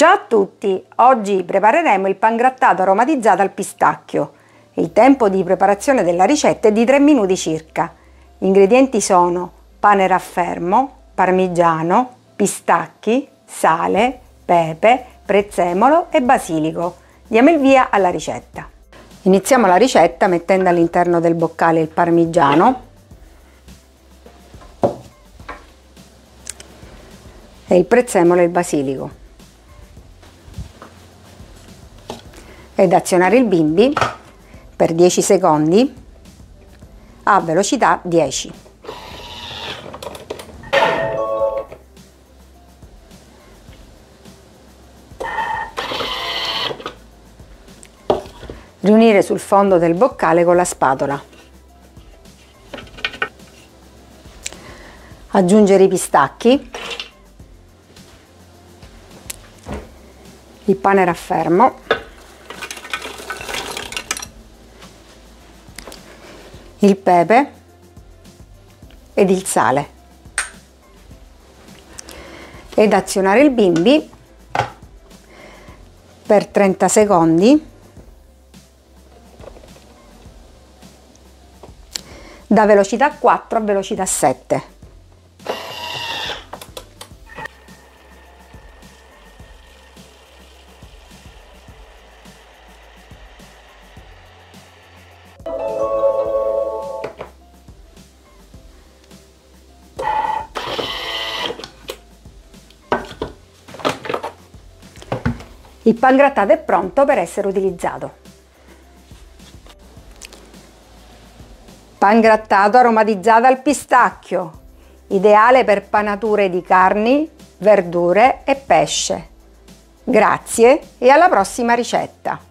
Ciao a tutti! Oggi prepareremo il pangrattato aromatizzato al pistacchio. Il tempo di preparazione della ricetta è di 3 minuti circa. Gli ingredienti sono pane raffermo, parmigiano, pistacchi, sale, pepe, prezzemolo e basilico. Diamo il via alla ricetta. Iniziamo la ricetta mettendo all'interno del boccale il parmigiano e il prezzemolo e il basilico. Ed azionare il bimbi per 10 secondi a velocità 10. Riunire sul fondo del boccale con la spatola. Aggiungere i pistacchi. Il pane raffermo. Il pepe ed il sale. Ed azionare il bimbi per 30 secondi. Da velocità 4 a velocità 7 Il pangrattato è pronto per essere utilizzato. Pangrattato aromatizzato al pistacchio, ideale per panature di carni, verdure e pesce. Grazie e alla prossima ricetta!